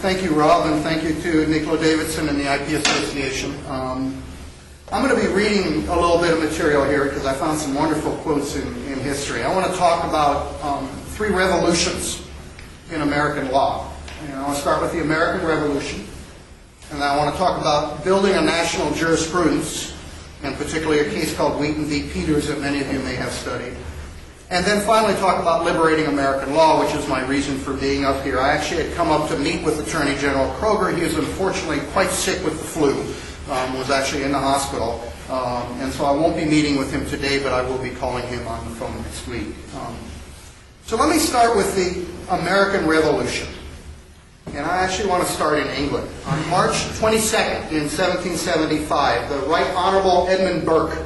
thank you, Rob, and thank you to Nicola Davidson and the IP Association. Um, I'm going to be reading a little bit of material here because I found some wonderful quotes in, in history. I want to talk about um, three revolutions in American law. And I want to start with the American Revolution, and I want to talk about building a national jurisprudence, and particularly a case called Wheaton v. Peters that many of you may have studied. And then finally talk about liberating American law, which is my reason for being up here. I actually had come up to meet with Attorney General Kroger. He is unfortunately quite sick with the flu, um, was actually in the hospital. Um, and so I won't be meeting with him today, but I will be calling him on the phone next week. Um, so let me start with the American Revolution. And I actually want to start in England. On March 22nd in 1775, the Right Honorable Edmund Burke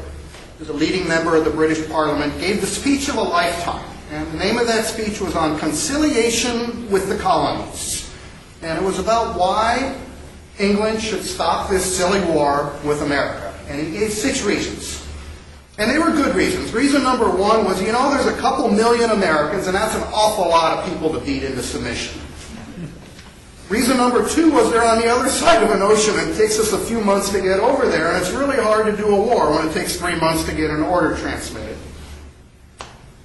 who's a leading member of the British Parliament, gave the speech of a lifetime. And the name of that speech was on conciliation with the colonies. And it was about why England should stop this silly war with America. And he gave six reasons. And they were good reasons. Reason number one was, you know, there's a couple million Americans, and that's an awful lot of people to beat into submission. Reason number two was they're on the other side of an ocean and it takes us a few months to get over there, and it's really hard to do a war when it takes three months to get an order transmitted.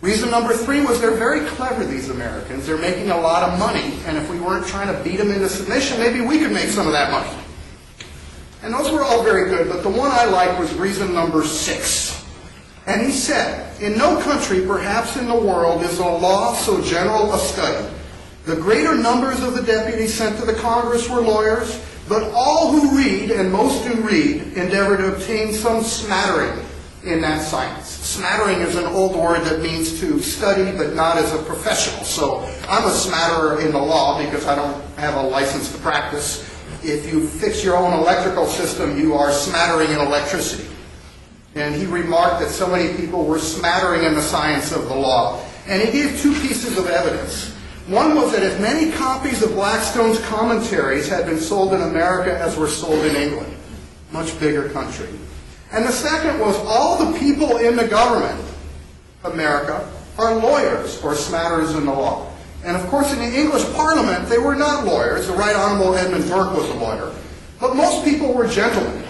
Reason number three was they're very clever, these Americans. They're making a lot of money, and if we weren't trying to beat them into submission, maybe we could make some of that money. And those were all very good, but the one I liked was reason number six. And he said, In no country, perhaps in the world, is a law so general a study the greater numbers of the deputies sent to the Congress were lawyers, but all who read, and most do read, endeavor to obtain some smattering in that science. Smattering is an old word that means to study, but not as a professional. So I'm a smatterer in the law because I don't have a license to practice. If you fix your own electrical system, you are smattering in electricity. And he remarked that so many people were smattering in the science of the law. And he gave two pieces of evidence. One was that as many copies of Blackstone's commentaries had been sold in America as were sold in England. Much bigger country. And the second was all the people in the government, America, are lawyers or smatterers in the law. And of course, in the English Parliament, they were not lawyers. The Right Honorable Edmund Burke was a lawyer. But most people were gentlemen.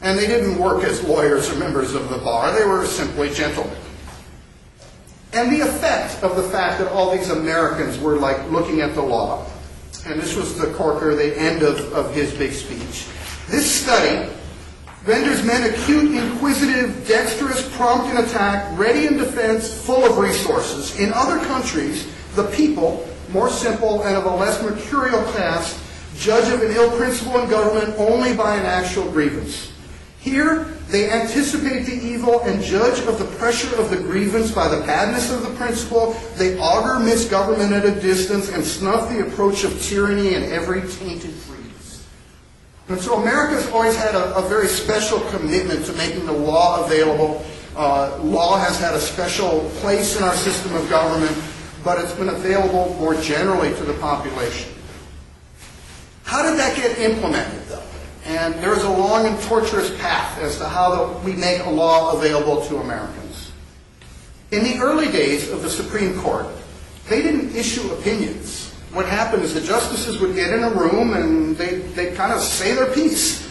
And they didn't work as lawyers or members of the bar. They were simply gentlemen and the effect of the fact that all these Americans were like looking at the law. And this was the corker, the end of, of his big speech. This study renders men acute, inquisitive, dexterous, prompt in attack, ready in defense, full of resources. In other countries, the people, more simple and of a less mercurial cast, judge of an ill principle in government only by an actual grievance. Here, they anticipate the evil and judge of the pressure of the grievance by the badness of the principle. They augur misgovernment at a distance and snuff the approach of tyranny in every tainted breeze. And so America's always had a, a very special commitment to making the law available. Uh, law has had a special place in our system of government, but it's been available more generally to the population. How did that get implemented, though? And there is a long and torturous path as to how we make a law available to Americans. In the early days of the Supreme Court, they didn't issue opinions. What happened is the justices would get in a room and they they kind of say their piece.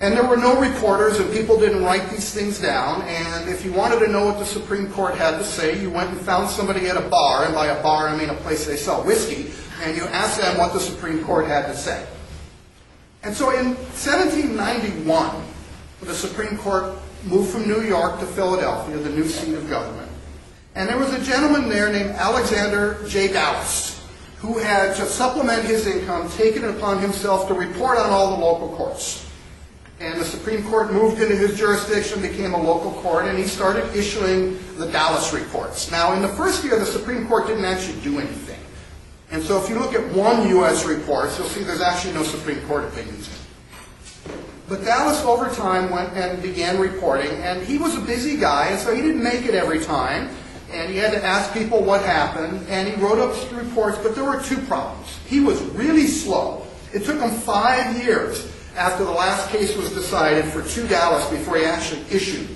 And there were no reporters and people didn't write these things down. And if you wanted to know what the Supreme Court had to say, you went and found somebody at a bar, and by a bar I mean a place they sell whiskey, and you asked them what the Supreme Court had to say. And so in 1791, the Supreme Court moved from New York to Philadelphia, the new seat of government. And there was a gentleman there named Alexander J. Dallas, who had, to supplement his income, taken it upon himself to report on all the local courts. And the Supreme Court moved into his jurisdiction, became a local court, and he started issuing the Dallas reports. Now, in the first year, the Supreme Court didn't actually do anything. And so if you look at one U.S. report, you'll see there's actually no Supreme Court opinions. in it. But Dallas, over time, went and began reporting, and he was a busy guy, and so he didn't make it every time. And he had to ask people what happened, and he wrote up reports, but there were two problems. He was really slow. It took him five years after the last case was decided for two Dallas before he actually issued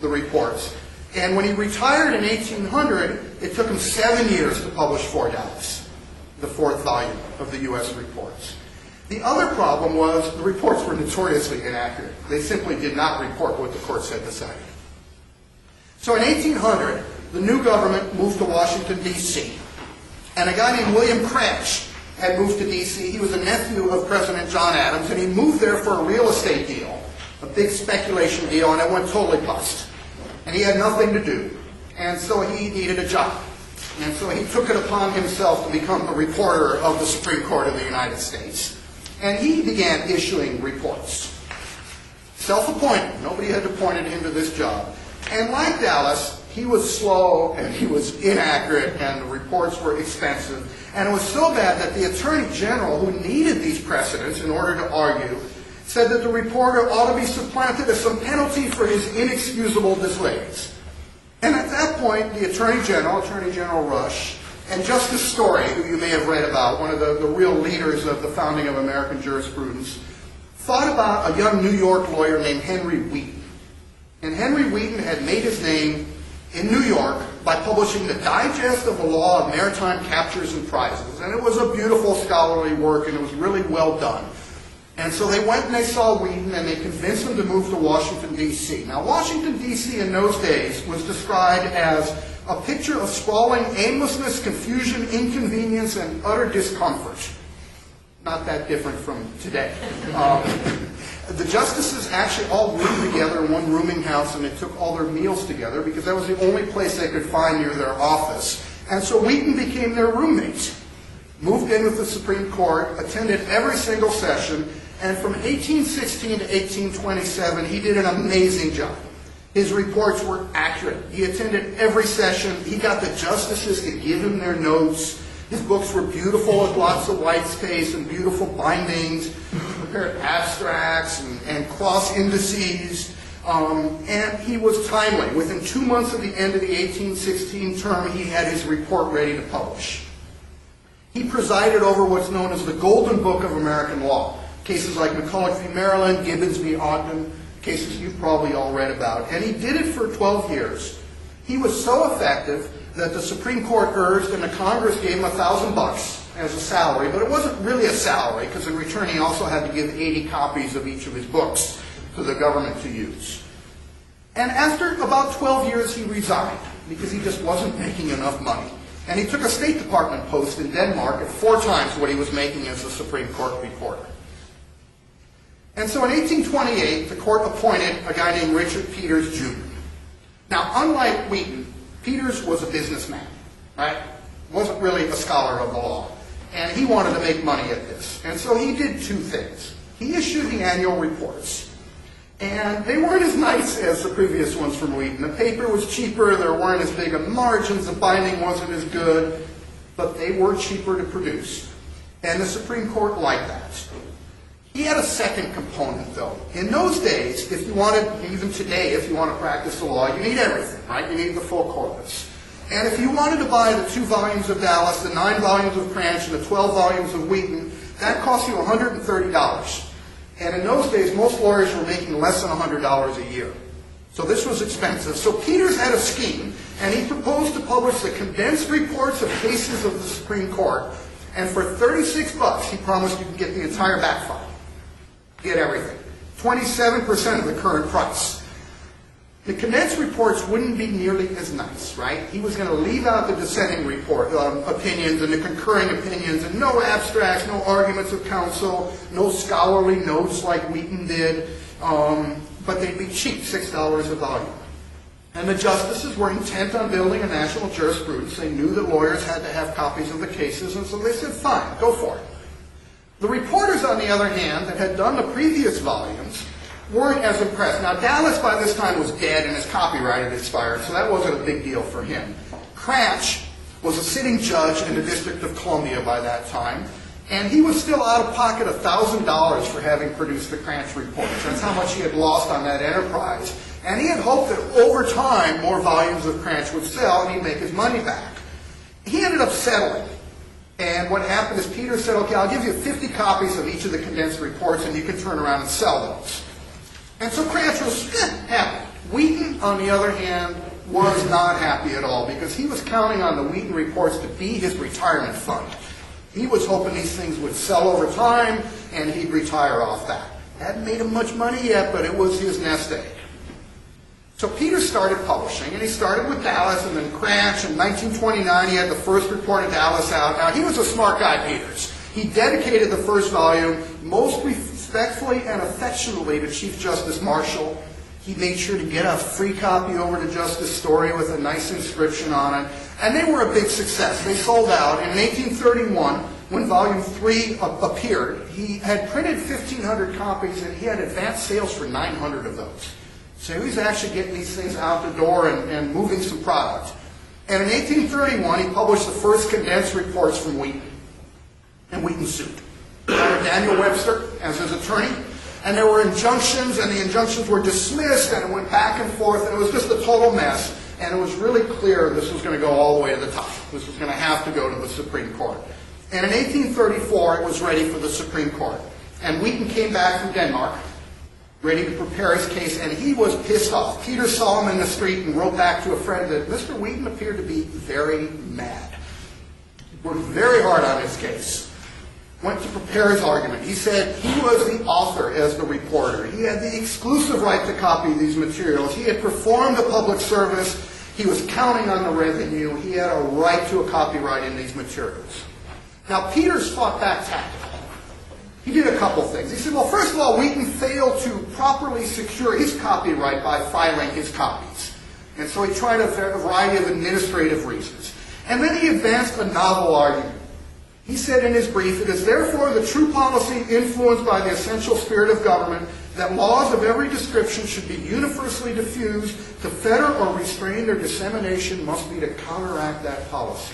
the reports. And when he retired in 1800, it took him seven years to publish four Dallas the fourth volume of the U.S. reports. The other problem was the reports were notoriously inaccurate. They simply did not report what the courts had decided. So in 1800, the new government moved to Washington, D.C., and a guy named William Cranch had moved to D.C. He was a nephew of President John Adams, and he moved there for a real estate deal, a big speculation deal, and it went totally bust. And he had nothing to do, and so he needed a job. And so he took it upon himself to become a reporter of the Supreme Court of the United States. And he began issuing reports. Self-appointed. Nobody had appointed him to this job. And like Dallas, he was slow and he was inaccurate and the reports were expensive. And it was so bad that the Attorney General, who needed these precedents in order to argue, said that the reporter ought to be supplanted as some penalty for his inexcusable delays. And at that point, the Attorney General, Attorney General Rush, and Justice Story, who you may have read about, one of the, the real leaders of the founding of American jurisprudence, thought about a young New York lawyer named Henry Wheaton. And Henry Wheaton had made his name in New York by publishing the Digest of the Law of Maritime Captures and Prizes. And it was a beautiful scholarly work, and it was really well done. And so they went and they saw Wheaton and they convinced him to move to Washington, D.C. Now, Washington, D.C. in those days was described as a picture of sprawling aimlessness, confusion, inconvenience, and utter discomfort. Not that different from today. Um, the justices actually all roomed together in one rooming house and they took all their meals together because that was the only place they could find near their office. And so Wheaton became their roommate. Moved in with the Supreme Court, attended every single session, and from 1816 to 1827, he did an amazing job. His reports were accurate. He attended every session. He got the justices to give him their notes. His books were beautiful with lots of white space and beautiful bindings. Prepared abstracts and, and cross indices. Um, and he was timely. Within two months of the end of the 1816 term, he had his report ready to publish. He presided over what's known as the Golden Book of American Law. Cases like McCulloch v. Maryland, Gibbons v. Ogden, cases you've probably all read about. And he did it for 12 years. He was so effective that the Supreme Court urged and the Congress gave him a thousand bucks as a salary, but it wasn't really a salary because in return he also had to give 80 copies of each of his books to the government to use. And after about 12 years he resigned because he just wasn't making enough money. And he took a State Department post in Denmark at four times what he was making as a Supreme Court reporter. And so in 1828, the court appointed a guy named Richard Peters Jr. Now, unlike Wheaton, Peters was a businessman, right? Wasn't really a scholar of the law. And he wanted to make money at this. And so he did two things. He issued the annual reports. And they weren't as nice as the previous ones from Wheaton. The paper was cheaper, there weren't as big of margins, the binding wasn't as good, but they were cheaper to produce. And the Supreme Court liked that. He had a second component, though. In those days, if you wanted, even today, if you want to practice the law, you need everything, right? You need the full corpus. And if you wanted to buy the two volumes of Dallas, the nine volumes of Cranch, and the 12 volumes of Wheaton, that cost you $130. And in those days, most lawyers were making less than $100 a year. So this was expensive. So Peters had a scheme, and he proposed to publish the condensed reports of cases of the Supreme Court. And for 36 bucks, he promised you could get the entire back file. Get everything. 27% of the current price. The condensed reports wouldn't be nearly as nice, right? He was going to leave out the dissenting report um, opinions and the concurring opinions, and no abstracts, no arguments of counsel, no scholarly notes like Wheaton did, um, but they'd be cheap, six dollars a volume. And the justices were intent on building a national jurisprudence. They knew that lawyers had to have copies of the cases, and so they said, fine, go for it. The reporters, on the other hand, that had done the previous volumes weren't as impressed. Now, Dallas by this time was dead and his copyright had expired, so that wasn't a big deal for him. Cranch was a sitting judge in the District of Columbia by that time, and he was still out of pocket $1,000 for having produced the Cranch reports. That's how much he had lost on that enterprise. And he had hoped that over time more volumes of Cranch would sell and he'd make his money back. He ended up settling. And what happened is Peter said, okay, I'll give you 50 copies of each of the condensed reports and you can turn around and sell those. And so Cranch was eh, happy. Wheaton, on the other hand, was not happy at all because he was counting on the Wheaton reports to be his retirement fund. He was hoping these things would sell over time and he'd retire off that. Hadn't made him much money yet, but it was his nest egg. So Peter started publishing, and he started with Dallas and then Cranch. In 1929, he had the first report of Dallas out. Now, he was a smart guy, Peters. He dedicated the first volume most respectfully and affectionately to Chief Justice Marshall. He made sure to get a free copy over to Justice Story with a nice inscription on it. And they were a big success. They sold out. In 1831, when Volume 3 appeared, he had printed 1,500 copies and he had advanced sales for 900 of those. So he was actually getting these things out the door and, and moving some product. And in 1831, he published the first condensed reports from Wheaton. And Wheaton sued. Daniel Webster as his attorney. And there were injunctions, and the injunctions were dismissed, and it went back and forth, and it was just a total mess. And it was really clear this was going to go all the way to the top. This was going to have to go to the Supreme Court. And in 1834, it was ready for the Supreme Court. And Wheaton came back from Denmark, ready to prepare his case, and he was pissed off. Peter saw him in the street and wrote back to a friend that Mr. Wheaton appeared to be very mad. Worked very hard on his case. Went to prepare his argument. He said he was the author as the reporter. He had the exclusive right to copy these materials. He had performed a public service. He was counting on the revenue. He had a right to a copyright in these materials. Now, Peters fought back tactically. He did a couple things. He said, well, first of all, Wheaton failed to properly secure his copyright by filing his copies. And so he tried a variety of administrative reasons. And then he advanced a novel argument. He said in his brief, it is therefore the true policy influenced by the essential spirit of government that laws of every description should be universally diffused to fetter or restrain their dissemination must be to counteract that policy.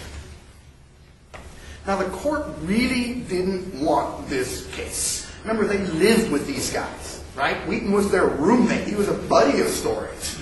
Now, the court really didn't want this case. Remember, they lived with these guys, right? Wheaton was their roommate. He was a buddy of Story's.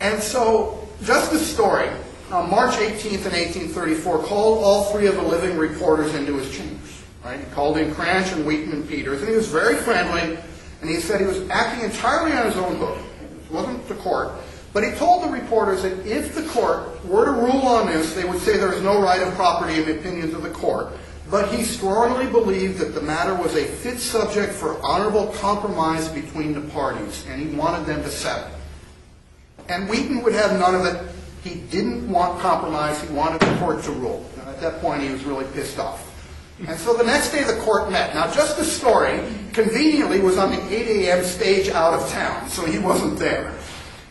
And so, Justice Story, on March 18th in 1834, called all three of the living reporters into his chambers. Right? He called in Cranch and Wheaton and Peters, and he was very friendly, and he said he was acting entirely on his own hook. It wasn't the court. But he told the reporters that if the court were to rule on this, they would say there is no right of property in the opinions of the court. But he strongly believed that the matter was a fit subject for honorable compromise between the parties, and he wanted them to settle. And Wheaton would have none of it. He didn't want compromise. He wanted the court to rule. And at that point, he was really pissed off. And so the next day, the court met. Now, Justice Story, conveniently, was on the 8 a.m. stage out of town, so he wasn't there.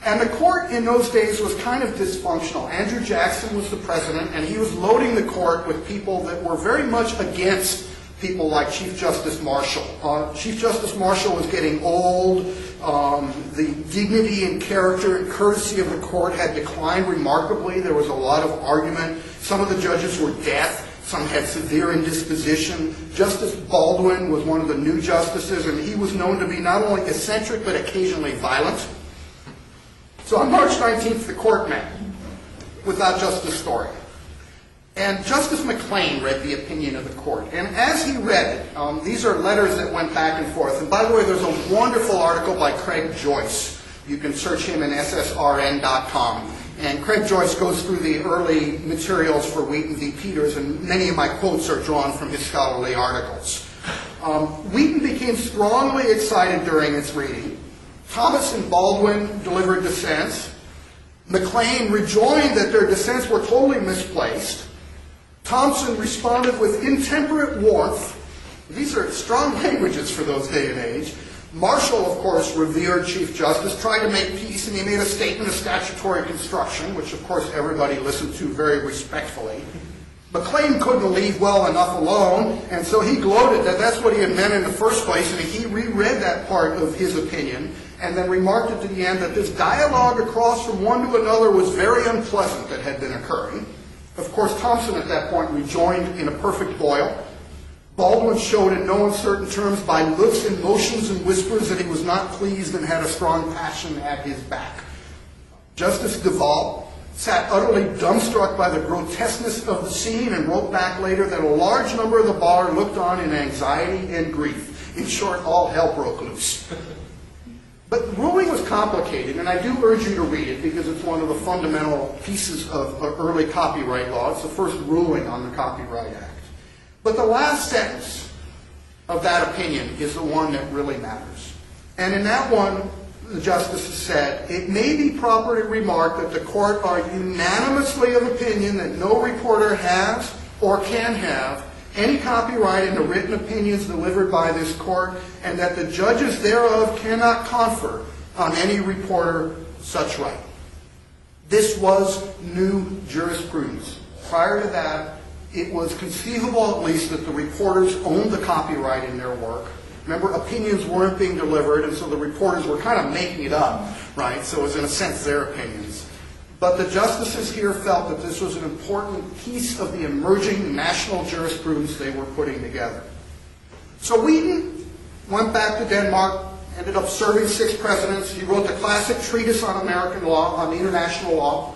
And the court in those days was kind of dysfunctional. Andrew Jackson was the president, and he was loading the court with people that were very much against people like Chief Justice Marshall. Uh, Chief Justice Marshall was getting old. Um, the dignity and character and courtesy of the court had declined remarkably. There was a lot of argument. Some of the judges were deaf. Some had severe indisposition. Justice Baldwin was one of the new justices, and he was known to be not only eccentric but occasionally violent. So on March 19th, the court met without Justice Story. And Justice McLean read the opinion of the court. And as he read it, um, these are letters that went back and forth. And by the way, there's a wonderful article by Craig Joyce. You can search him in ssrn.com. And Craig Joyce goes through the early materials for Wheaton v. Peters, and many of my quotes are drawn from his scholarly articles. Um, Wheaton became strongly excited during its reading Thompson and Baldwin delivered dissents. McLean rejoined that their dissents were totally misplaced. Thompson responded with intemperate warmth. These are strong languages for those day and age. Marshall, of course, revered Chief Justice, tried to make peace, and he made a statement of statutory construction, which, of course, everybody listened to very respectfully. McLean couldn't leave well enough alone, and so he gloated that that's what he had meant in the first place, and he reread that part of his opinion and then remarked at the end that this dialogue across from one to another was very unpleasant that had been occurring. Of course, Thompson at that point rejoined in a perfect boil. Baldwin showed in no uncertain terms by looks and motions and whispers that he was not pleased and had a strong passion at his back. Justice Duvall sat utterly dumbstruck by the grotesqueness of the scene and wrote back later that a large number of the bar looked on in anxiety and grief. In short, all hell broke loose. But the ruling was complicated, and I do urge you to read it because it's one of the fundamental pieces of early copyright law. It's the first ruling on the Copyright Act. But the last sentence of that opinion is the one that really matters. And in that one, the justices said, it may be proper to remark that the court are unanimously of opinion that no reporter has or can have any copyright in the written opinions delivered by this court, and that the judges thereof cannot confer on any reporter such right. This was new jurisprudence. Prior to that, it was conceivable at least that the reporters owned the copyright in their work. Remember, opinions weren't being delivered, and so the reporters were kind of making it up, right? So it was, in a sense, their opinions. But the justices here felt that this was an important piece of the emerging national jurisprudence they were putting together. So Wheaton went back to Denmark, ended up serving six presidents. He wrote the classic treatise on American law, on international law,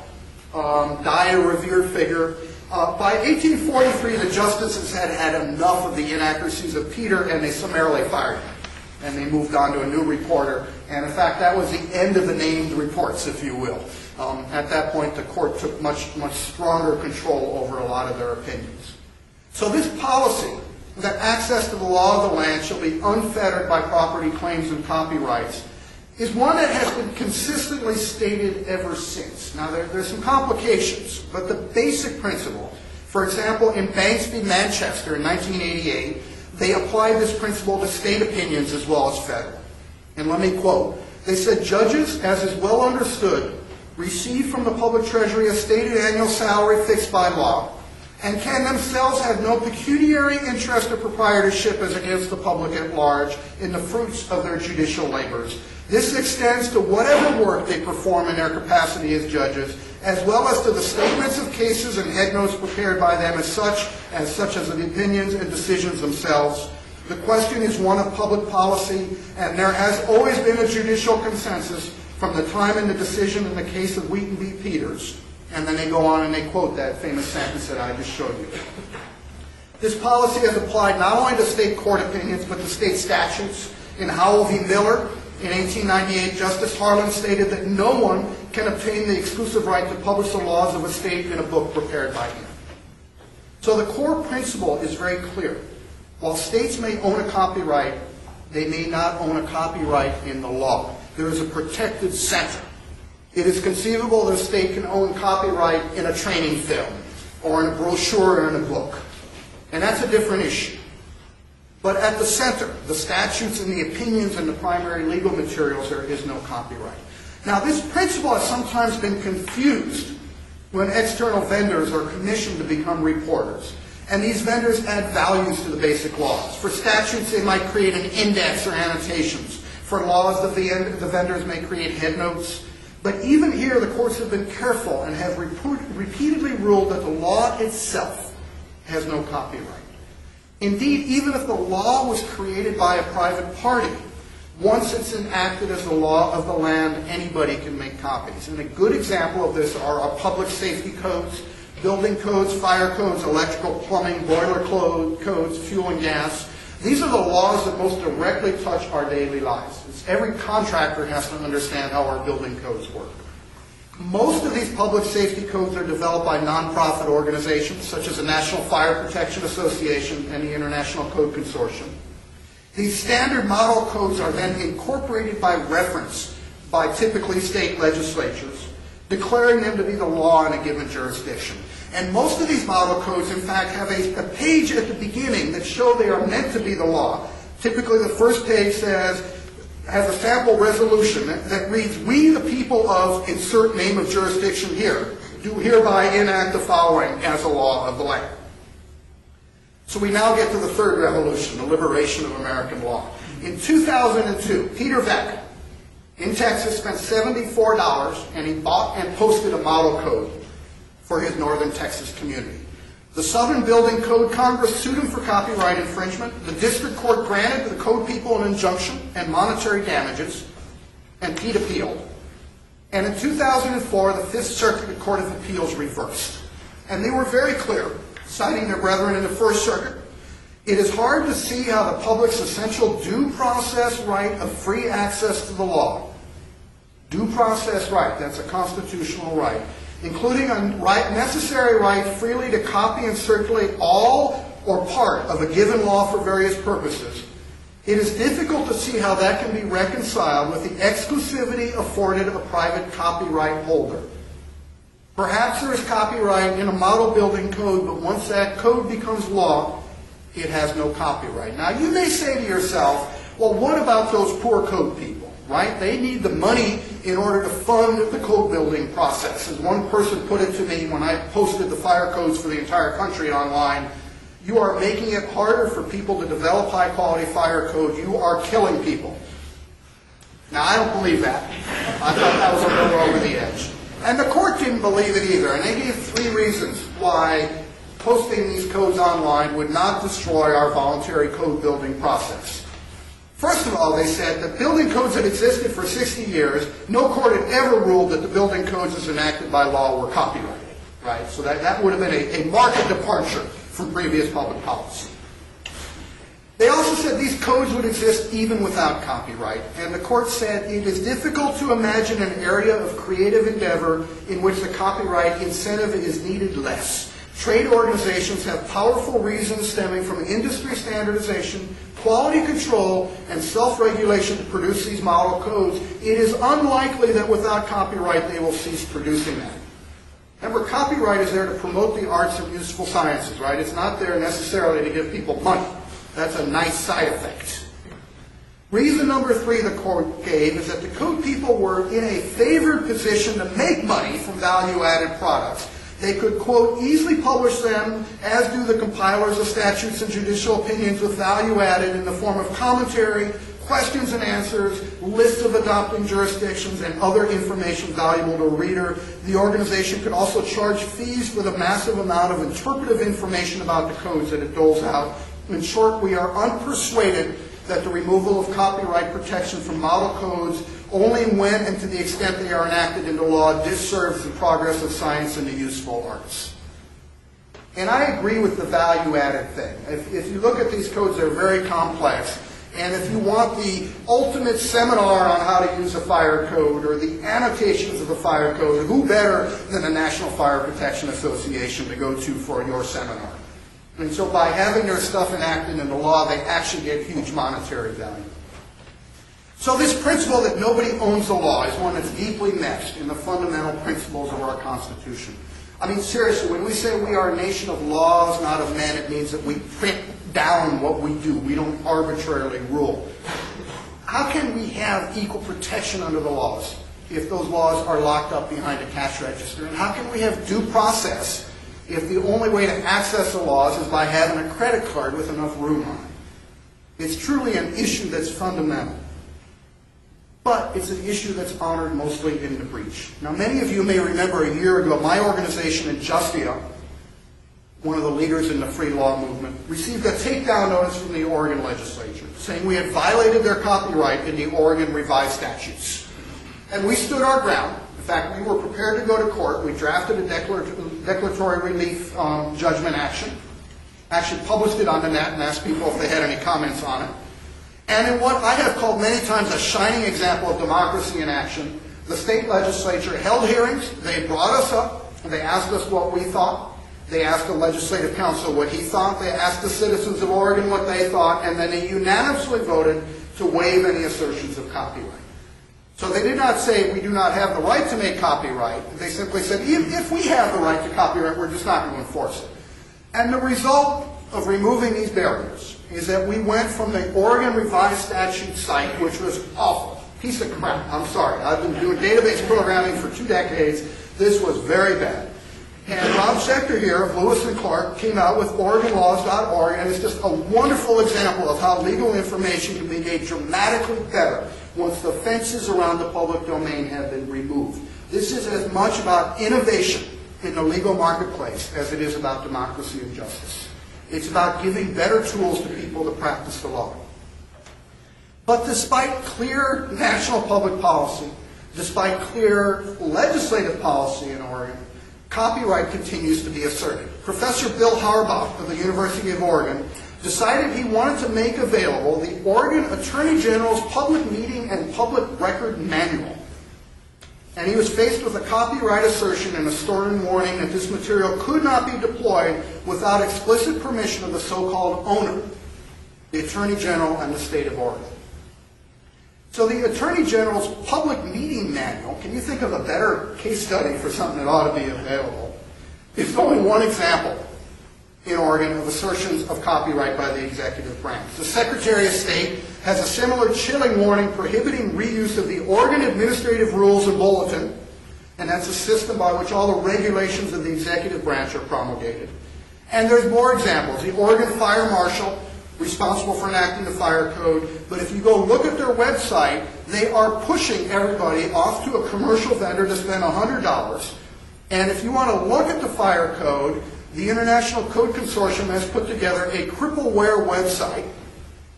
um, died a revered figure. Uh, by 1843, the justices had had enough of the inaccuracies of Peter, and they summarily fired him. And they moved on to a new reporter. And in fact, that was the end of the named reports, if you will. Um, at that point, the court took much, much stronger control over a lot of their opinions. So this policy that access to the law of the land shall be unfettered by property claims and copyrights is one that has been consistently stated ever since. Now, there, there's some complications, but the basic principle, for example, in Banks v. Manchester in 1988, they applied this principle to state opinions as well as federal. And let me quote, they said, judges, as is well understood, receive from the public treasury a stated annual salary fixed by law, and can themselves have no pecuniary interest or proprietorship as against the public at large in the fruits of their judicial labors. This extends to whatever work they perform in their capacity as judges, as well as to the statements of cases and head notes prepared by them as such as such as the opinions and decisions themselves. The question is one of public policy, and there has always been a judicial consensus from the time in the decision in the case of Wheaton v. Peters. And then they go on and they quote that famous sentence that I just showed you. This policy has applied not only to state court opinions, but to state statutes. In Howell v. Miller, in 1898, Justice Harlan stated that no one can obtain the exclusive right to publish the laws of a state in a book prepared by him. So the core principle is very clear. While states may own a copyright, they may not own a copyright in the law. There is a protected center. It is conceivable that a state can own copyright in a training film, or in a brochure, or in a book. And that's a different issue. But at the center, the statutes and the opinions and the primary legal materials, there is no copyright. Now, this principle has sometimes been confused when external vendors are commissioned to become reporters. And these vendors add values to the basic laws. For statutes, they might create an index or annotations. For laws, the, the vendors may create headnotes. But even here, the courts have been careful and have repeatedly ruled that the law itself has no copyright. Indeed, even if the law was created by a private party, once it's enacted as the law of the land, anybody can make copies. And a good example of this are our public safety codes, building codes, fire codes, electrical, plumbing, boiler codes, fuel and gas. These are the laws that most directly touch our daily lives. It's every contractor has to understand how our building codes work. Most of these public safety codes are developed by nonprofit organizations such as the National Fire Protection Association and the International Code Consortium. These standard model codes are then incorporated by reference by typically state legislatures, declaring them to be the law in a given jurisdiction. And most of these model codes, in fact, have a, a page at the beginning that show they are meant to be the law. Typically, the first page says, has a sample resolution that, that reads, we the people of insert name of jurisdiction here do hereby enact the following as a law of the land. So we now get to the third revolution, the liberation of American law. In 2002, Peter Veeck in Texas spent $74 and he bought and posted a model code for his northern Texas community. The Southern Building Code Congress sued him for copyright infringement. The district court granted the code people an injunction and monetary damages, and Pete appealed. And in 2004, the Fifth Circuit Court of Appeals reversed. And they were very clear, citing their brethren in the First Circuit. It is hard to see how the public's essential due process right of free access to the law, due process right, that's a constitutional right, including a right, necessary right freely to copy and circulate all or part of a given law for various purposes, it is difficult to see how that can be reconciled with the exclusivity afforded a private copyright holder. Perhaps there is copyright in a model building code, but once that code becomes law, it has no copyright. Now, you may say to yourself, well, what about those poor code people, right? They need the money in order to fund the code building process. As one person put it to me when I posted the fire codes for the entire country online, you are making it harder for people to develop high quality fire code. You are killing people. Now, I don't believe that. I thought that was a little over the edge. And the court didn't believe it either. And they gave three reasons why posting these codes online would not destroy our voluntary code building process. First of all, they said that building codes had existed for 60 years. No court had ever ruled that the building codes as enacted by law were copyrighted. Right? So that, that would have been a, a marked departure from previous public policy. They also said these codes would exist even without copyright, and the court said it is difficult to imagine an area of creative endeavor in which the copyright incentive is needed less. Trade organizations have powerful reasons stemming from industry standardization, quality control, and self-regulation to produce these model codes. It is unlikely that without copyright they will cease producing them. Remember, copyright is there to promote the arts and useful sciences, right? It's not there necessarily to give people money. That's a nice side effect. Reason number three the court gave is that the code people were in a favored position to make money from value-added products. They could, quote, easily publish them, as do the compilers of statutes and judicial opinions with value added in the form of commentary, questions and answers, lists of adopting jurisdictions, and other information valuable to a reader. The organization could also charge fees for the massive amount of interpretive information about the codes that it doles out. In short, we are unpersuaded that the removal of copyright protection from model codes only when and to the extent they are enacted into law disserves the progress of science and the useful arts. And I agree with the value added thing. If, if you look at these codes, they're very complex. And if you want the ultimate seminar on how to use a fire code or the annotations of the fire code, who better than the National Fire Protection Association to go to for your seminar? And so by having their stuff enacted into law, they actually get huge monetary value. So this principle that nobody owns the law is one that's deeply meshed in the fundamental principles of our Constitution. I mean, seriously, when we say we are a nation of laws, not of men, it means that we print down what we do. We don't arbitrarily rule. How can we have equal protection under the laws if those laws are locked up behind a cash register? And how can we have due process if the only way to access the laws is by having a credit card with enough room on it? It's truly an issue that's fundamental. But it's an issue that's honored mostly in the breach. Now, many of you may remember a year ago, my organization, and Justia, one of the leaders in the free law movement, received a takedown notice from the Oregon legislature saying we had violated their copyright in the Oregon revised statutes. And we stood our ground. In fact, we were prepared to go to court. We drafted a declaratory relief um, judgment action, actually published it on the net and asked people if they had any comments on it. And in what I have called many times a shining example of democracy in action, the state legislature held hearings. They brought us up. And they asked us what we thought. They asked the legislative council what he thought. They asked the citizens of Oregon what they thought. And then they unanimously voted to waive any assertions of copyright. So they did not say we do not have the right to make copyright. They simply said if, we have the right to copyright, we're just not going to enforce it. And the result of removing these barriers is that we went from the Oregon Revised Statute site, which was awful, piece of crap. I'm sorry. I've been doing database programming for two decades. This was very bad. And Rob Shecter here of Lewis and Clark came out with OregonLaws.org, and it's just a wonderful example of how legal information can be made dramatically better once the fences around the public domain have been removed. This is as much about innovation in the legal marketplace as it is about democracy and justice. It's about giving better tools to people to practice the law. But despite clear national public policy, despite clear legislative policy in Oregon, copyright continues to be asserted. Professor Bill Harbaugh of the University of Oregon decided he wanted to make available the Oregon Attorney General's Public Meeting and Public Record Manual. and he was faced with a copyright assertion and a stern warning that this material could not be deployed without explicit permission of the so-called owner, the Attorney General and the State of Oregon. So the Attorney General's public meeting manual, can you think of a better case study for something that ought to be available? It's only one example in Oregon of assertions of copyright by the executive branch. The Secretary of State has a similar chilling warning prohibiting reuse of the Oregon Administrative Rules and Bulletin, and that's a system by which all the regulations of the executive branch are promulgated. And there's more examples. The Oregon Fire Marshal, responsible for enacting the fire code, but if you go look at their website, they are pushing everybody off to a commercial vendor to spend $100. And if you want to look at the fire code, the International Code Consortium has put together a crippleware website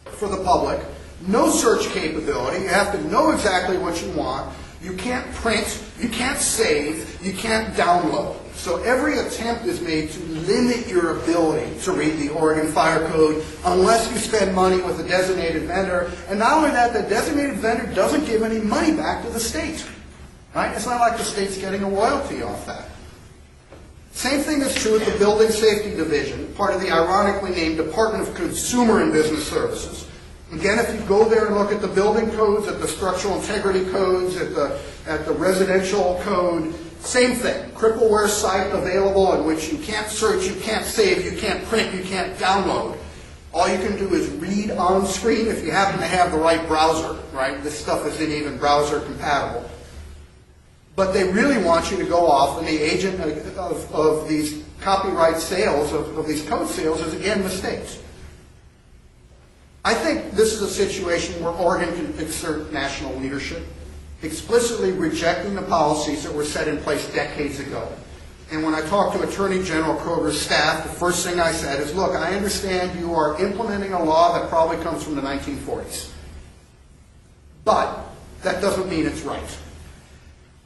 for the public. No search capability. You have to know exactly what you want. You can't print, you can't save, you can't download. So every attempt is made to limit your ability to read the Oregon Fire Code unless you spend money with a designated vendor. And not only that, the designated vendor doesn't give any money back to the state. Right? It's not like the state's getting a royalty off that. Same thing is true with the Building Safety Division, part of the ironically named Department of Consumer and Business Services. Again, if you go there and look at the building codes, at the structural integrity codes, at the, at the residential code, same thing. Crippleware site available in which you can't search, you can't save, you can't print, you can't download. All you can do is read on screen if you happen to have the right browser, right? This stuff isn't even browser compatible. But they really want you to go off, and the agent of, of these copyright sales, of, of these code sales, is again mistakes. I think this is a situation where Oregon can exert national leadership, explicitly rejecting the policies that were set in place decades ago. And when I talked to Attorney General Kroger's staff, the first thing I said is, look, I understand you are implementing a law that probably comes from the 1940s. But that doesn't mean it's right.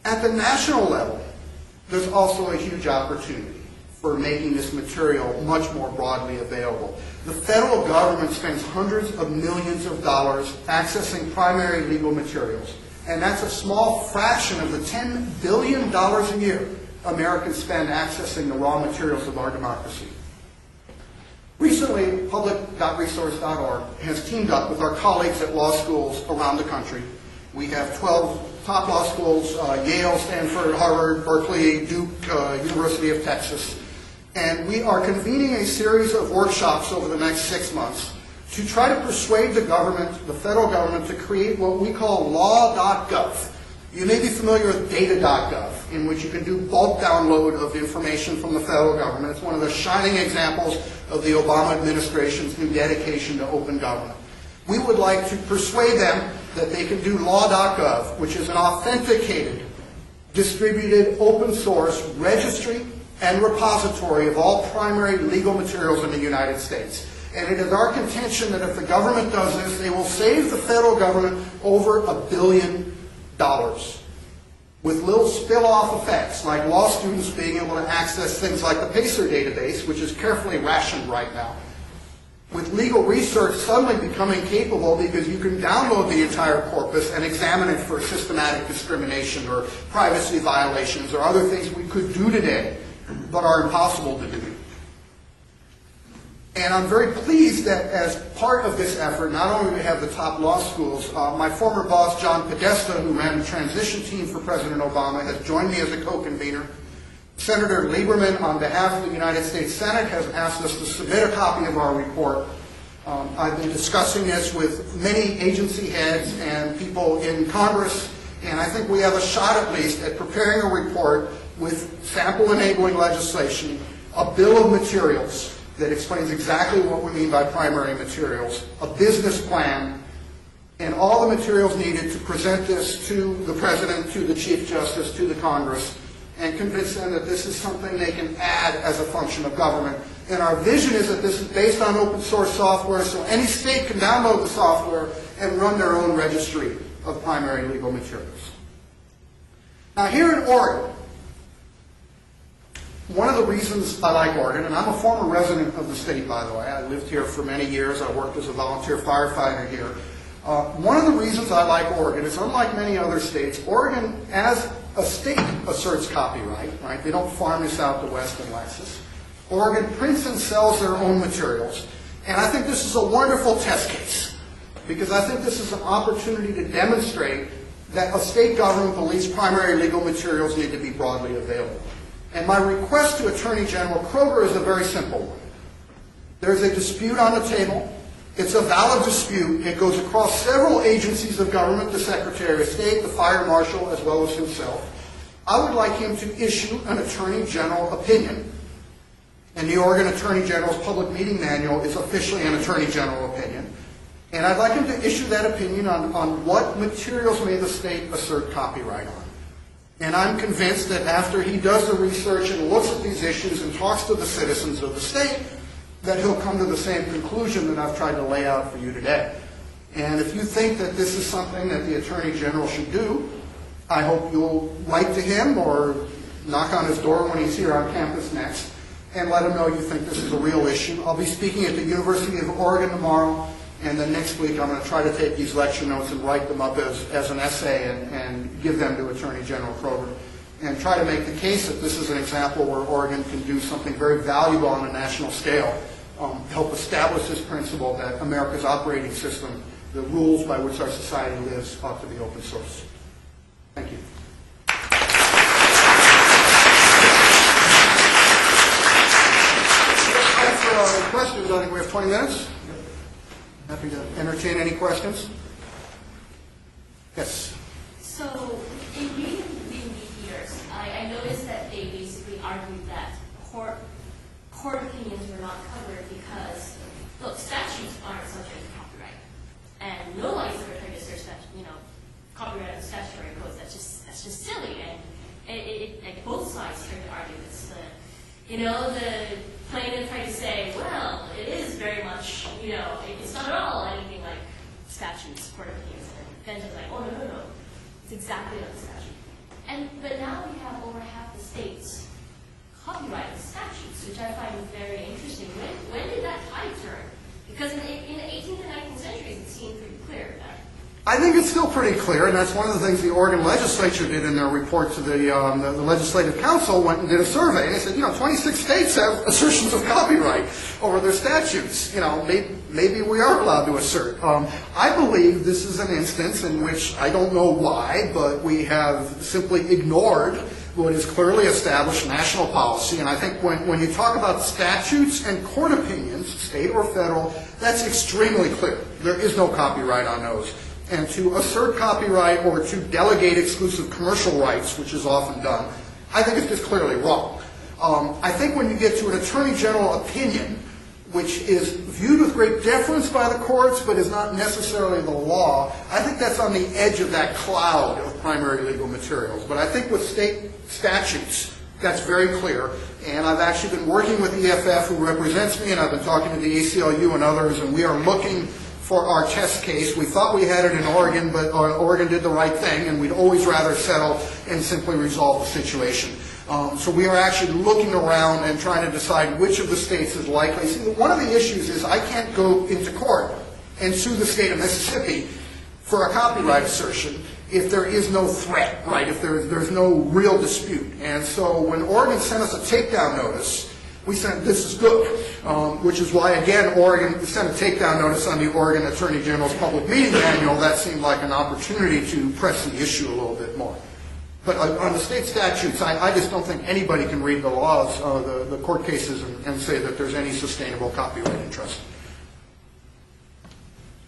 At the national level, there's also a huge opportunity for making this material much more broadly available. The federal government spends hundreds of millions of dollars accessing primary legal materials, and that's a small fraction of the $10 billion a year Americans spend accessing the raw materials of our democracy. Recently, public.resource.org has teamed up with our colleagues at law schools around the country. We have 12 top law schools, uh, Yale, Stanford, Harvard, Berkeley, Duke, uh, University of Texas. And we are convening a series of workshops over the next six months to try to persuade the government, the federal government, to create what we call law.gov. You may be familiar with data.gov, in which you can do bulk download of information from the federal government. It's one of the shining examples of the Obama administration's new dedication to open government. We would like to persuade them that they can do law.gov, which is an authenticated, distributed, open source registry and repository of all primary legal materials in the United States. And it is our contention that if the government does this, they will save the federal government over a billion dollars. With little spill-off effects, like law students being able to access things like the PACER database, which is carefully rationed right now with legal research suddenly becoming capable because you can download the entire corpus and examine it for systematic discrimination or privacy violations or other things we could do today but are impossible to do. And I'm very pleased that as part of this effort, not only do we have the top law schools, uh, my former boss, John Podesta, who ran the transition team for President Obama, has joined me as a co-convener. Senator Lieberman, on behalf of the United States Senate, has asked us to submit a copy of our report. Um, I've been discussing this with many agency heads and people in Congress, and I think we have a shot at least at preparing a report with sample enabling legislation, a bill of materials that explains exactly what we mean by primary materials, a business plan, and all the materials needed to present this to the President, to the Chief Justice, to the Congress, and convince them that this is something they can add as a function of government. And our vision is that this is based on open source software, so any state can download the software and run their own registry of primary legal materials. Now here in Oregon, one of the reasons I like Oregon, and I'm a former resident of the state, by the way. I lived here for many years. I worked as a volunteer firefighter here. Uh, one of the reasons I like Oregon is, unlike many other states, Oregon, as a state asserts copyright, right? They don't farm this out to West and Lexis. Oregon prints and sells their own materials. And I think this is a wonderful test case because I think this is an opportunity to demonstrate that a state government believes primary legal materials need to be broadly available. And my request to Attorney General Kroger is a very simple one. There's a dispute on the table. It's a valid dispute. It goes across several agencies of government, the Secretary of State, the Fire Marshal, as well as himself. I would like him to issue an Attorney General opinion. And the Oregon Attorney General's public meeting manual is officially an Attorney General opinion. And I'd like him to issue that opinion on, on what materials may the state assert copyright on. And I'm convinced that after he does the research and looks at these issues and talks to the citizens of the state, that he'll come to the same conclusion that I've tried to lay out for you today. And if you think that this is something that the Attorney General should do, I hope you'll write to him or knock on his door when he's here on campus next and let him know you think this is a real issue. I'll be speaking at the University of Oregon tomorrow, and then next week I'm going to try to take these lecture notes and write them up as, as an essay and, and give them to Attorney General Kroger and try to make the case that this is an example where Oregon can do something very valuable on a national scale, um, help establish this principle that America's operating system, the rules by which our society lives, ought to be open source. Thank you. Time for uh, questions. I think we have 20 minutes. Happy to entertain any questions. Yes. So, in reading reading the years, I, I noticed that they basically argued that court, court opinions were not covered because, look, statutes aren't subject to copyright. And no one's ever tried to search that, you know, copyright on statutory codes. That's just, that's just silly. And both sides tried to argue this. You know, the plaintiff tried to say, well, it is very much, you know, it's not at all anything like statutes, court opinions. And defendants are like, oh, no, no, no. It's exactly like the statute. And but now we have over half the states copyrighted statutes, which I find very interesting. When when did that tide turn? Because in the, in the 18th and 19th centuries, it seemed pretty clear that I think it's still pretty clear, and that's one of the things the Oregon legislature did in their report to the, um, the, the legislative council. Went and did a survey, and they said, you know, 26 states have assertions of copyright over their statutes. You know, maybe, maybe we are allowed to assert. Um, I believe this is an instance in which I don't know why, but we have simply ignored what is clearly established national policy. And I think when, when you talk about statutes and court opinions, state or federal, that's extremely clear. There is no copyright on those. And to assert copyright or to delegate exclusive commercial rights, which is often done, I think is just clearly wrong. Um, I think when you get to an attorney general opinion, which is viewed with great deference by the courts but is not necessarily the law, I think that's on the edge of that cloud of primary legal materials. But I think with state statutes, that's very clear. And I've actually been working with EFF, who represents me, and I've been talking to the ACLU and others, and we are looking for our test case. We thought we had it in Oregon, but uh, Oregon did the right thing, and we'd always rather settle and simply resolve the situation. Um, so we are actually looking around and trying to decide which of the states is likely. See, one of the issues is I can't go into court and sue the state of Mississippi for a copyright assertion if there is no threat, right? If there, there's no real dispute. And so when Oregon sent us a takedown notice, we said this is good, um, which is why, again, Oregon sent a takedown notice on the Oregon Attorney General's public meeting manual. That seemed like an opportunity to press the issue a little bit more. But on the state statutes, I, just don't think anybody can read the laws, uh, the, court cases, and, say that there's any sustainable copyright interest.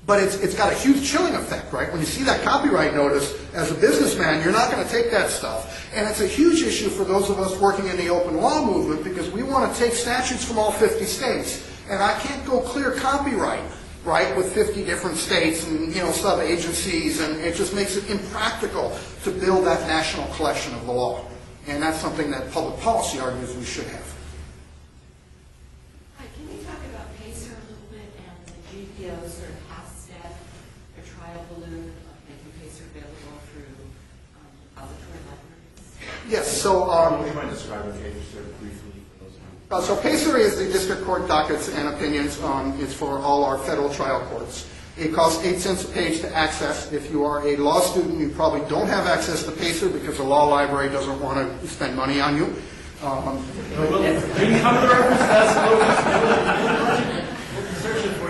But it's, it's got a huge chilling effect, right? When you see that copyright notice as a businessman, you're not going to take that stuff. And it's a huge issue for those of us working in the open law movement because we want to take statutes from all 50 states. And I can't go clear copyright, right, with 50 different states and, you know, sub-agencies, and it just makes it impractical to build that national collection of the law. And that's something that public policy argues we should have. Hi, can you talk about PACER a little bit and the GPO sort of half step, a trial balloon making PACER available through um, repository libraries? Yes, so um, You might describe it, Kate, just sort of briefly for those who Uh, So PACER is the district court dockets and opinions. Um, It's for all our federal trial courts. It costs eight cents a page to access. If you are a law student, you probably don't have access to Pacer because the law library doesn't want to spend money on you. Um.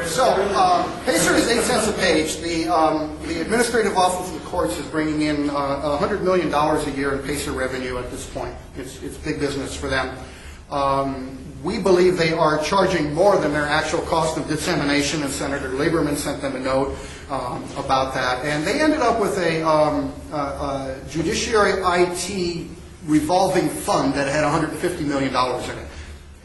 So, um, Pacer is eight cents a page. The, um, the Administrative Office of the Courts is bringing in uh, $100 million a year in Pacer revenue at this point. It's, it's big business for them. Um, We believe they are charging more than their actual cost of dissemination, and Senator Lieberman sent them a note um, about that. And they ended up with a um, judiciary IT revolving fund that had $150 million in it.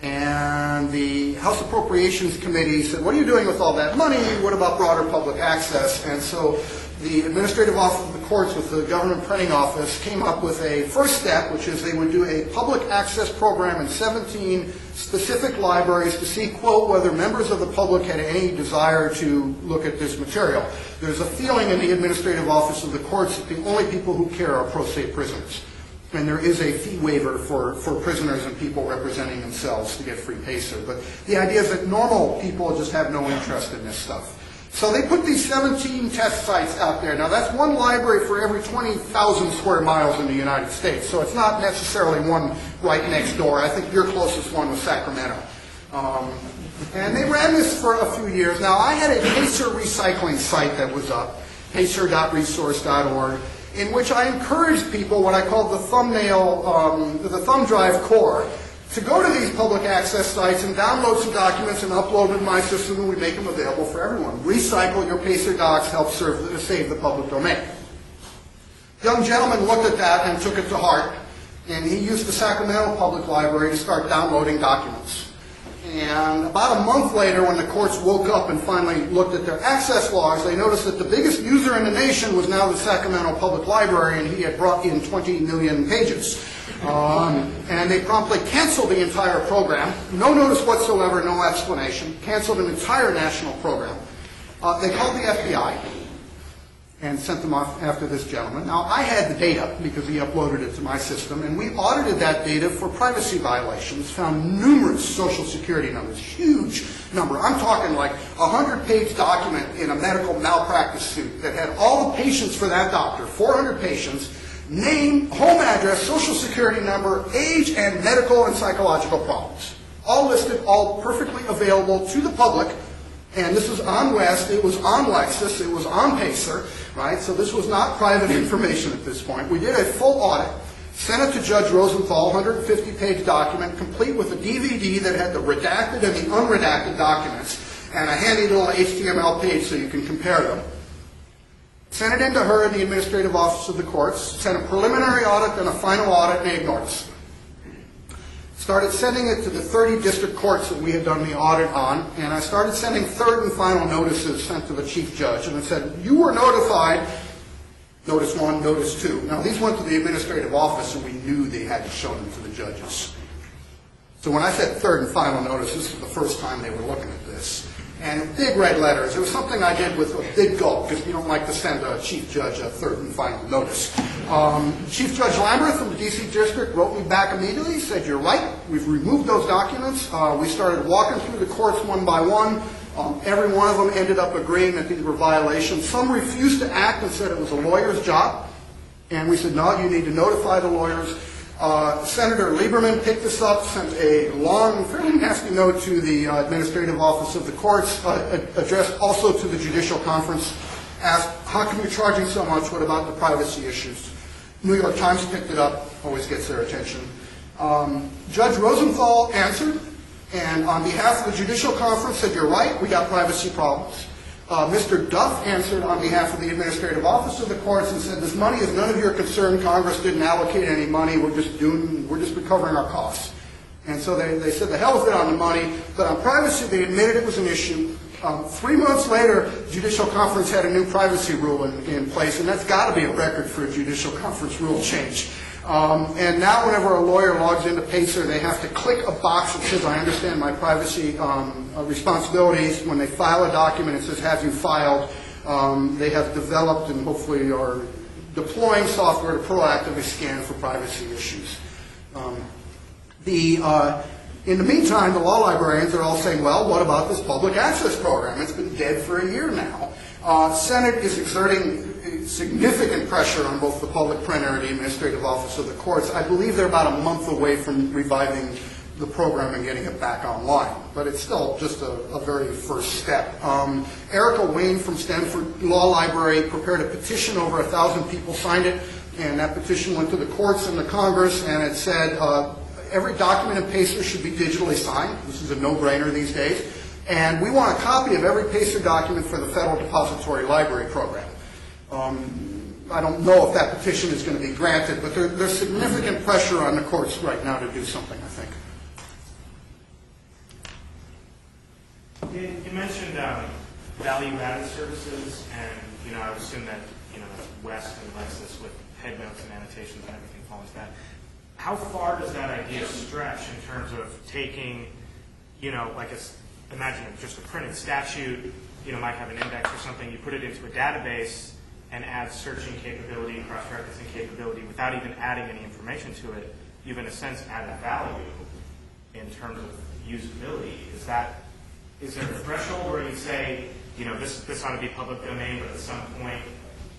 And the House Appropriations Committee said, what are you doing with all that money? What about broader public access? And so the Administrative Office of the Courts with the Government Printing Office came up with a first step, which is they would do a public access program in 17 specific libraries to see, quote, whether members of the public had any desire to look at this material. There's a feeling in the Administrative Office of the Courts that the only people who care are pro se prisoners. And there is a fee waiver for, for prisoners and people representing themselves to get free PACER. But the idea is that normal people just have no interest in this stuff. So they put these 17 test sites out there. Now that's one library for every 20,000 square miles in the United States. So it's not necessarily one right next door. I think your closest one was Sacramento. Um, and they ran this for a few years. Now I had a PACER recycling site that was up, pacer.resource.org in which I encouraged people, what I call the thumbnail, um, the thumb drive corps, to go to these public access sites and download some documents and upload them to my system, and we make them available for everyone. Recycle your Pacer docs, help serve, save the public domain. Young gentleman looked at that and took it to heart, and he used the Sacramento Public Library to start downloading documents. And about a month later, when the courts woke up and finally looked at their access logs, they noticed that the biggest user in the nation was now the Sacramento Public Library, and he had brought in 20 million pages. Um, and they promptly canceled the entire program. No notice whatsoever, no explanation. Canceled an entire national program. Uh, they called the FBI and sent them off after this gentleman. Now, I had the data because he uploaded it to my system, and we audited that data for privacy violations, found numerous social security numbers, huge number. I'm talking like a 100-page document in a medical malpractice suit that had all the patients for that doctor, 400 patients, name, home address, social security number, age, and medical and psychological problems. All listed, all perfectly available to the public and this was on West, it was on Lexis, it was on Pacer, right? So this was not private information at this point. We did a full audit, sent it to Judge Rosenthal, 150-page document, complete with a DVD that had the redacted and the unredacted documents, and a handy little HTML page so you can compare them. Sent it into her in the Administrative Office of the Courts, sent a preliminary audit and a final audit, and they ignored us started sending it to the 30 district courts that we had done the audit on, and I started sending third and final notices sent to the chief judge, and it said, you were notified, notice one, notice two. Now, these went to the administrative office, and we knew they had to show them to the judges. So when I said third and final notice, this the first time they were looking at this. And big red letters. It was something I did with a big gulp, because you don't like to send a chief judge a third and final notice. Um, chief Judge Lamberth from the D.C. District wrote me back immediately, said, you're right, we've removed those documents. Uh, we started walking through the courts one by one. Um, every one of them ended up agreeing that these were violations. Some refused to act and said it was a lawyer's job. And we said, no, you need to notify the lawyers. Uh, Senator Lieberman picked this up, sent a long, fairly nasty note to the uh, Administrative Office of the Courts, uh, addressed also to the Judicial Conference, asked, how come you're charging so much? What about the privacy issues? New York Times picked it up, always gets their attention. Um, Judge Rosenthal answered, and on behalf of the Judicial Conference said, you're right, we got privacy problems. Uh, Mr. Duff answered on behalf of the Administrative Office of the Courts and said, this money is none of your concern. Congress didn't allocate any money. We're just doing, we're just recovering our costs. And so they, they said the hell with it on the money, but on privacy they admitted it was an issue. Um, three months later, Judicial Conference had a new privacy rule in, in place, and that's got to be a record for a Judicial Conference rule change. Um, and now whenever a lawyer logs into Pacer, they have to click a box that says, I understand my privacy um, uh, responsibilities. When they file a document, it says, have you filed? Um, they have developed and hopefully are deploying software to proactively scan for privacy issues. Um, the, uh, in the meantime, the law librarians are all saying, well, what about this public access program? It's been dead for a year now. Uh, Senate is exerting significant pressure on both the public printer and the administrative office of the courts. I believe they're about a month away from reviving the program and getting it back online, but it's still just a, a very first step. Um, Erika Wayne from Stanford Law Library prepared a petition, over a thousand people signed it, and that petition went to the courts and the Congress, and it said uh, every document in Pacer should be digitally signed. This is a no-brainer these days. And we want a copy of every Pacer document for the Federal Depository Library Program. Um, I don't know if that petition is going to be granted, but there, there's significant pressure on the courts right now to do something, I think. You mentioned um, value-added services, and, you know, I would assume that, you know, West and Lexis with head notes and annotations and everything into that. How far does that idea stretch in terms of taking, you know, like imagine just a printed statute, you know, might have an index or something, you put it into a database and add searching capability, cross-referencing capability, without even adding any information to it, you've in a sense added value in terms of usability. Is that, is there a threshold where you say, you know, this, this ought to be public domain, but at some point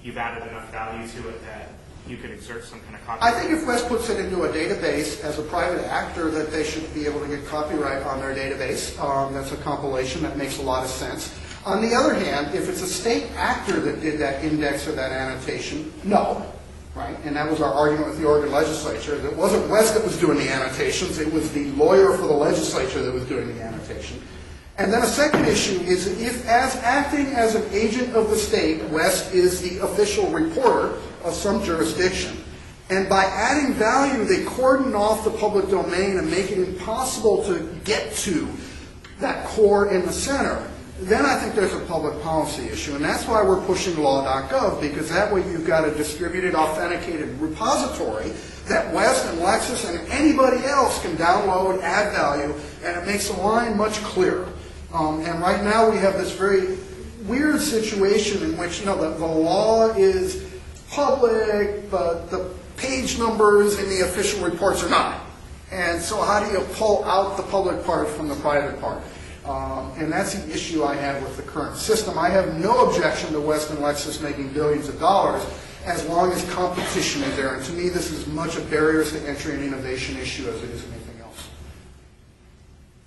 you've added enough value to it that you could exert some kind of copyright? I think if West puts it into a database as a private actor, that they should be able to get copyright on their database. Um, That's a compilation, that makes a lot of sense. On the other hand, if it's a state actor that did that index or that annotation, no, right? And that was our argument with the Oregon legislature. It wasn't West that was doing the annotations, it was the lawyer for the legislature that was doing the annotation. And then a second issue is if, as acting as an agent of the state, West is the official reporter of some jurisdiction, and by adding value, they cordon off the public domain and make it impossible to get to that core in the center, then I think there's a public policy issue. And that's why we're pushing law.gov, because that way you've got a distributed, authenticated repository that West and Lexis and anybody else can download, add value, and it makes the line much clearer. Um, and right now we have this very weird situation in which, you know, the, the law is public, but the page numbers in the official reports are not. And so how do you pull out the public part from the private part? Um, and that's the issue I have with the current system. I have no objection to West and Lexis making billions of dollars as long as competition is there. And to me, this is much a barriers to entry and innovation issue as it is anything else.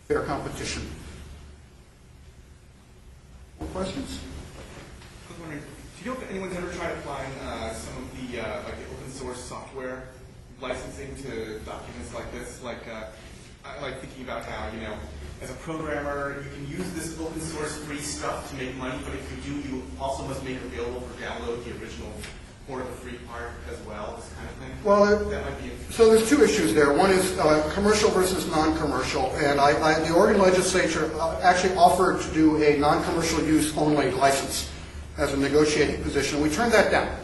Fair competition. More questions? I was wondering, do you know if anyone's ever tried applying uh, some of the uh, like the open source software licensing to documents like this? Like, uh, I like thinking about how you know, as a programmer, you can use this open source free stuff to make money, but if you do, you also must make available for download the original or the free part as well. This kind of thing. Well, it- that might be. So there's two issues there. One is uh, commercial versus non-commercial, and I, I, the Oregon legislature uh, actually offered to do a non-commercial use only license as a negotiating position. We turned that down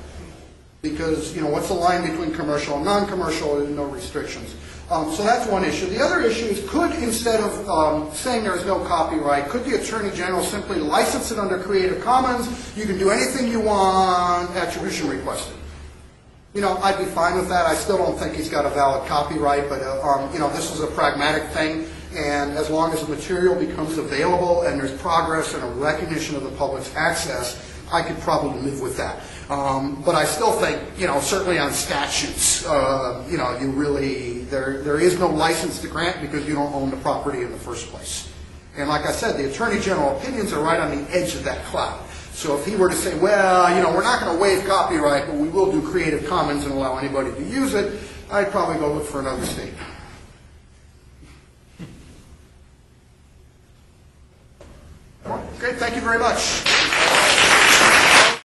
because, you know, what's the line between commercial and non-commercial? There's no restrictions. Um, so that's one issue. The other issue is could, instead of um, saying there is no copyright, could the Attorney General simply license it under Creative Commons? You can do anything you want, attribution requested. You know, I'd be fine with that. I still don't think he's got a valid copyright, but, uh, um, you know, this is a pragmatic thing, and as long as the material becomes available and there's progress and a recognition of the public's access, I could probably live with that. Um, but I still think, you know, certainly on statutes, uh, you know, you really, there, there is no license to grant because you don't own the property in the first place. And like I said, the Attorney General opinions are right on the edge of that cloud. So if he were to say, well, you know, we're not going to waive copyright, but we will do Creative Commons and allow anybody to use it, I'd probably go look for another state. Okay, thank you very much.